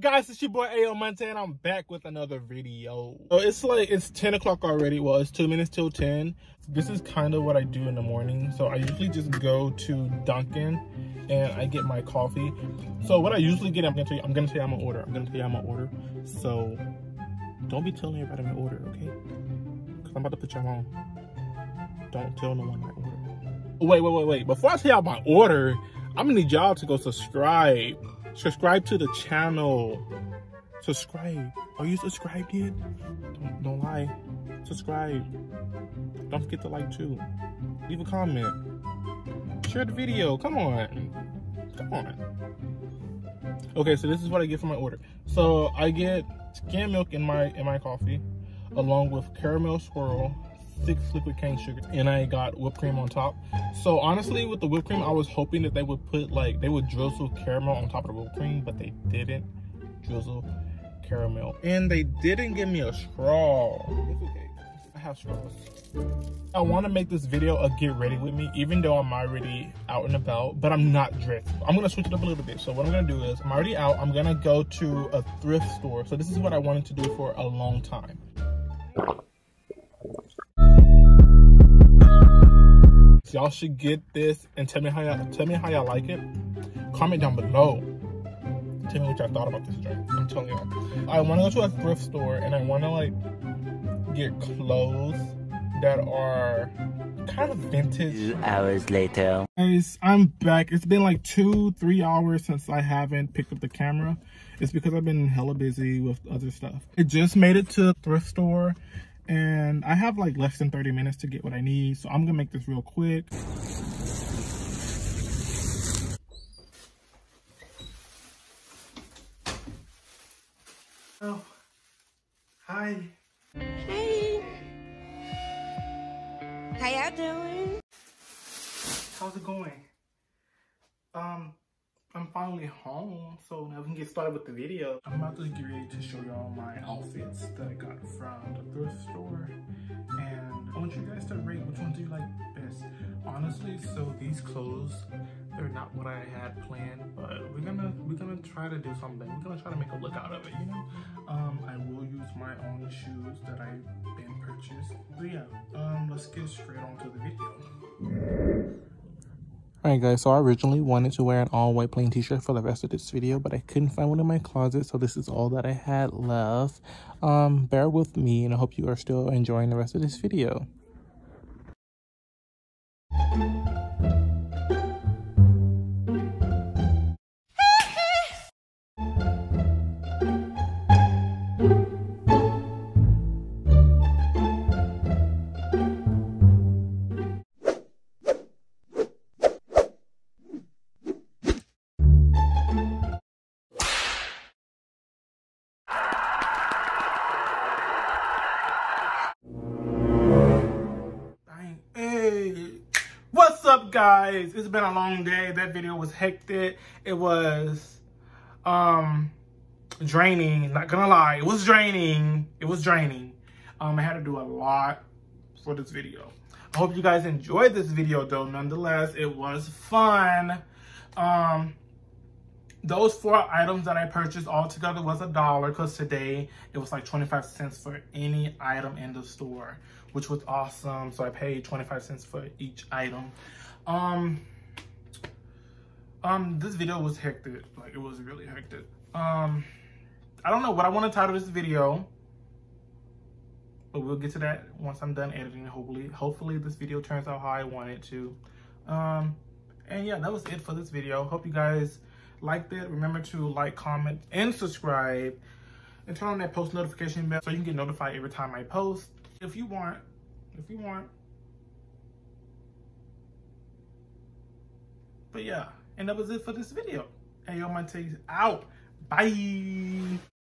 guys, it's your boy Ayomonta and I'm back with another video. So it's like, it's 10 o'clock already. Well, it's two minutes till 10. This is kind of what I do in the morning. So I usually just go to Dunkin' and I get my coffee. So what I usually get, I'm gonna tell you, I'm gonna tell you I'm gonna order. I'm gonna tell you I'm gonna order. So don't be telling everybody my order, okay? Cause I'm about to put you on. Don't tell no one my order. Wait, wait, wait, wait. Before I tell y'all my order, I'm gonna need y'all to go subscribe. Subscribe to the channel. Subscribe. Are you subscribed yet? Don't, don't lie. Subscribe. Don't forget to like too. Leave a comment. Share the video. Come on. Come on. Okay, so this is what I get for my order. So I get skim milk in my in my coffee, along with caramel swirl, six liquid cane sugar and I got whipped cream on top. So honestly, with the whipped cream, I was hoping that they would put like, they would drizzle caramel on top of the whipped cream, but they didn't drizzle caramel. And they didn't give me a straw. Okay, I have straws. I want to make this video a get ready with me, even though I'm already out and about, but I'm not dressed. I'm going to switch it up a little bit. So what I'm going to do is, I'm already out. I'm going to go to a thrift store. So this is what I wanted to do for a long time. Y'all should get this and tell me how y'all tell me how y'all like it. Comment down below. Tell me what y'all thought about this drink. I'm telling y'all. I want to go to a thrift store and I want to like get clothes that are kind of vintage. Two hours later. Guys, I'm back. It's been like two, three hours since I haven't picked up the camera. It's because I've been hella busy with other stuff. It just made it to the thrift store and I have like less than 30 minutes to get what I need. So I'm gonna make this real quick. Oh, hi. Hey. How y'all doing? How's it going? Um, I'm finally home, so now we can get started with the video. I'm about to get ready to show y'all my outfits that I got from the thrift store. And I want you guys to rate which one do you like best. Honestly, so these clothes, they're not what I had planned, but we're gonna we're gonna try to do something. We're gonna try to make a look out of it, you know? Um, I will use my own shoes that I've been purchased. But yeah, um, let's get straight on to the video. Alright guys, so I originally wanted to wear an all white plain t-shirt for the rest of this video, but I couldn't find one in my closet, so this is all that I had left. Um, bear with me, and I hope you are still enjoying the rest of this video. Guys it's been a long day. That video was hectic. It was um draining not gonna lie. It was draining. It was draining. Um i had to do a lot for this video. I hope you guys enjoyed this video though. Nonetheless it was fun. Um those four items that I purchased all together was a dollar because today it was like 25 cents for any item in the store, which was awesome. So I paid 25 cents for each item. Um, um, this video was hectic. Like it was really hectic. Um, I don't know what I want to title this video, but we'll get to that once I'm done editing. Hopefully, hopefully this video turns out how I want it to. Um, and yeah, that was it for this video. Hope you guys liked it. Remember to like, comment, and subscribe. And turn on that post notification bell so you can get notified every time I post. If you want, if you want, But yeah, and that was it for this video. Ayomonta out. Bye.